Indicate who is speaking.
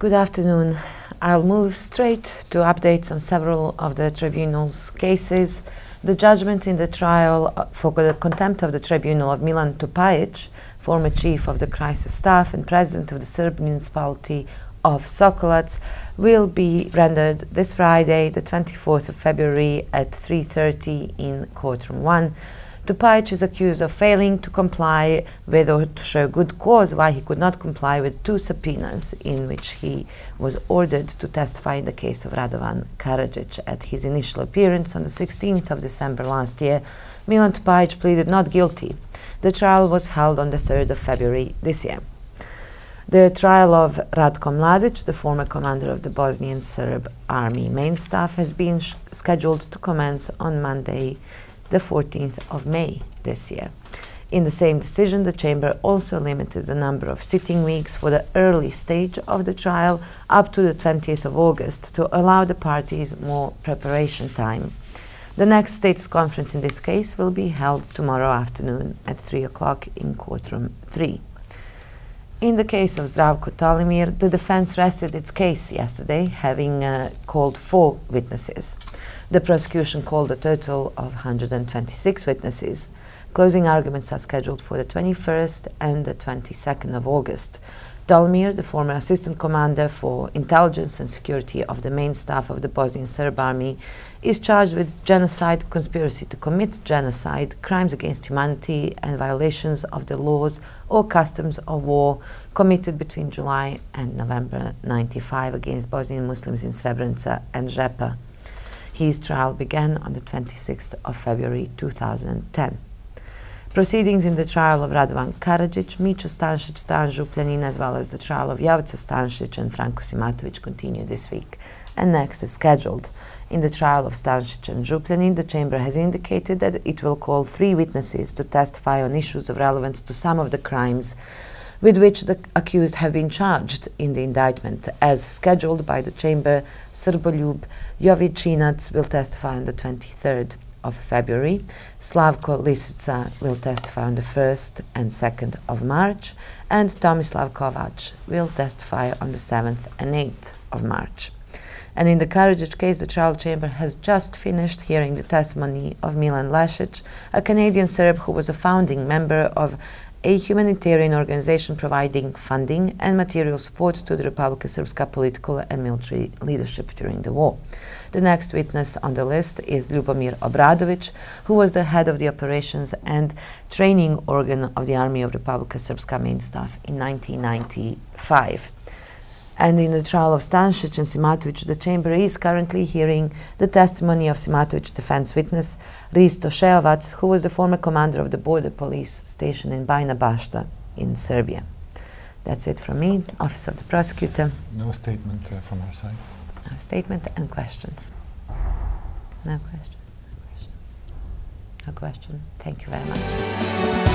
Speaker 1: Good afternoon. I'll move straight to updates on several of the tribunal's cases. The judgment in the trial uh, for the contempt of the tribunal of Milan Tupajic, former chief of the crisis staff and president of the Serb municipality of Sokolac, will be rendered this Friday, the 24th of February at 3.30 in courtroom 1. Tupajic is accused of failing to comply with or to show good cause why he could not comply with two subpoenas in which he was ordered to testify in the case of Radovan Karadzic. At his initial appearance on the 16th of December last year, Milan Tupajic pleaded not guilty. The trial was held on the 3rd of February this year. The trial of Ratko Mladic, the former commander of the Bosnian Serb Army main staff, has been scheduled to commence on Monday, the 14th of May this year. In the same decision, the Chamber also limited the number of sitting weeks for the early stage of the trial up to the 20th of August to allow the parties more preparation time. The next status conference in this case will be held tomorrow afternoon at 3 o'clock in courtroom 3. In the case of Zdravko Tolimir, the defense rested its case yesterday, having uh, called four witnesses. The prosecution called a total of 126 witnesses. Closing arguments are scheduled for the 21st and the 22nd of August. Tolimir, the former assistant commander for intelligence and security of the main staff of the Bosnian Serb army, is charged with genocide, conspiracy to commit genocide, crimes against humanity, and violations of the laws or customs of war committed between July and November 95 against Bosnian Muslims in Srebrenica and Žepa. His trial began on the 26th of February 2010. Proceedings in the trial of Radovan Karadzic, Mićo Stanišić, Stojan Župljanin, as well as the trial of Jovica Stanišić and Franko Simatovic continue this week. And next is scheduled. In the trial of Stanišić and Župljanin, the Chamber has indicated that it will call three witnesses to testify on issues of relevance to some of the crimes with which the accused have been charged in the indictment. As scheduled by the Chamber, Srboljub Jovicinac will testify on the 23rd of February. Slavko Lisica will testify on the 1st and 2nd of March. And Tomislav Kovac will testify on the 7th and 8th of March. And in the Karadzic case, the trial chamber has just finished hearing the testimony of Milan Lesic, a Canadian Serb who was a founding member of a humanitarian organization providing funding and material support to the Republika Srpska political and military leadership during the war. The next witness on the list is Ljubomir Obradovic, who was the head of the operations and training organ of the Army of Republika Srpska main staff in 1995. And in the trial of Stanišić and Simatovic, the chamber is currently hearing the testimony of Simatovic defense witness Risto Šeovac, who was the former commander of the border police station in Bajina Bašta in Serbia. That's it from me, Office of the Prosecutor.
Speaker 2: No statement uh, from our side.
Speaker 1: No statement and questions. No question. No question. No question. Thank you very much.